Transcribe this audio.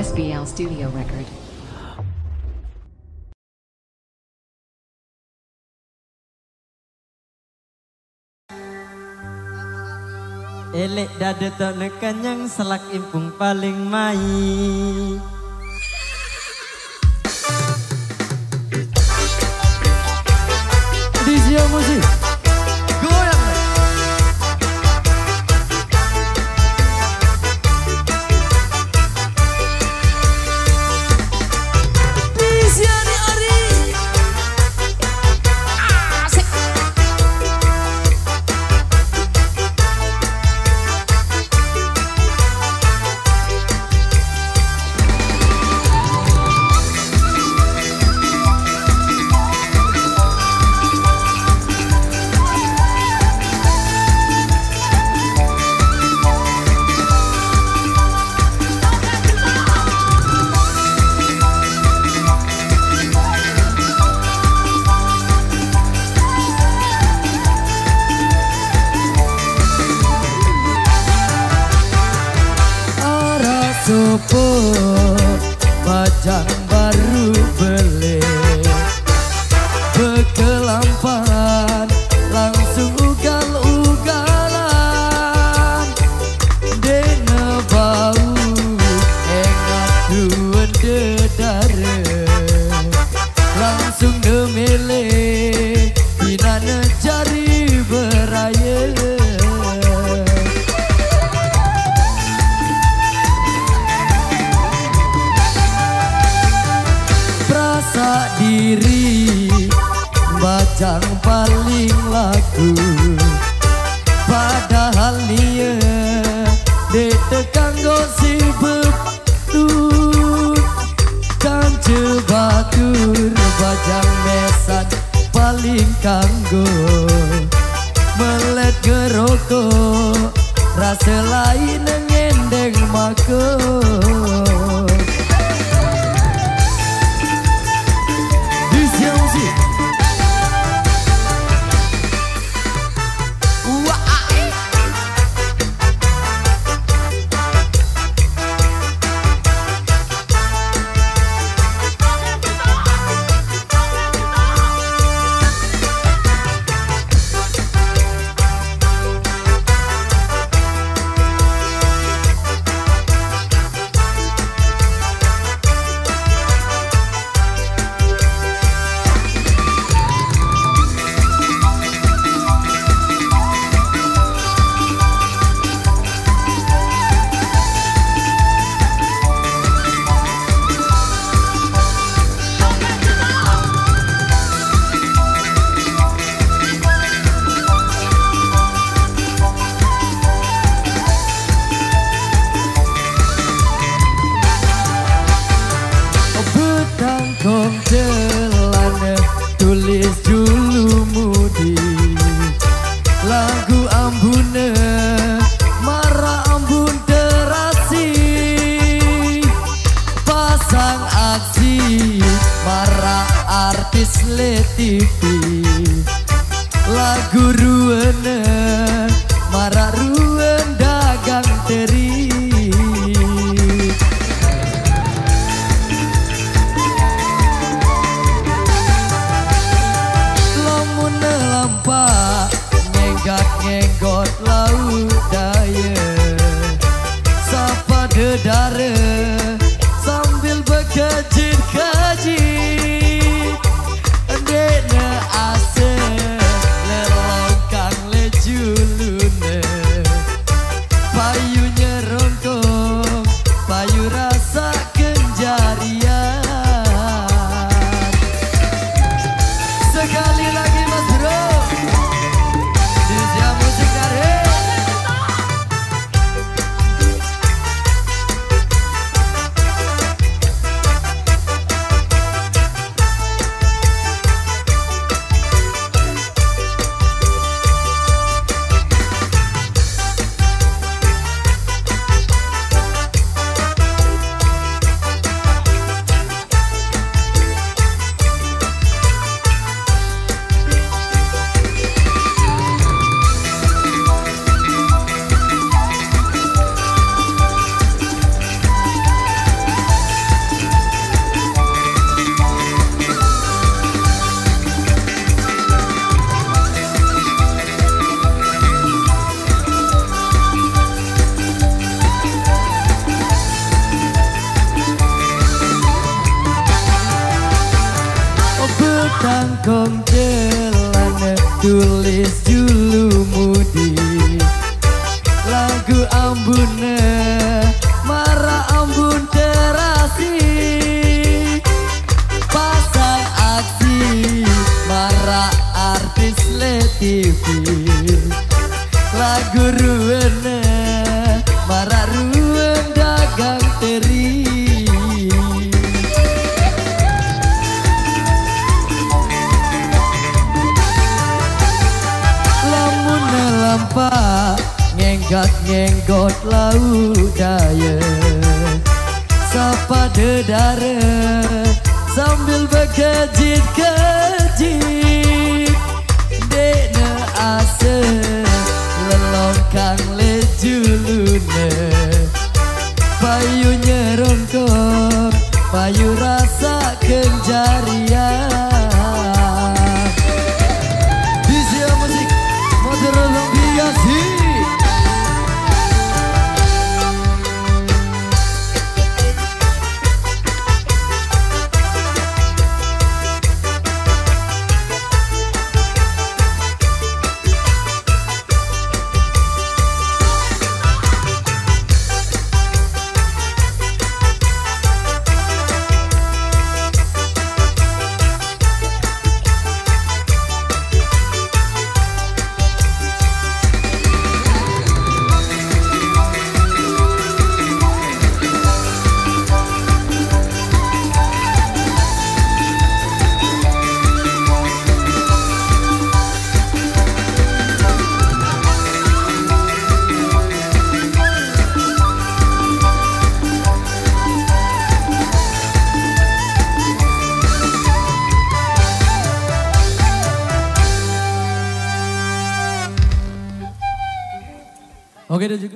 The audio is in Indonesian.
SBL Studio Record. Elek dada nekanyang selak impung paling mai Bajang paling laku. Padahal dia Detekan gosip betul. Dan cebatur Bajang mesan paling kanggo. Melet gerokok Rasa lain Celana tulis dulu mudi Lagu ambune marah ambun terasi Pasang aksi marah artis le jalan tulis julu mudi lagu ambune mara ambun terasi. Pasang aksi mara artis le ngenggot lau daya sapa dedare sambil bekejit kejit dekne ase lelongkang lejulune payu nyerongkong payu rasa kenjarian Alguém diga.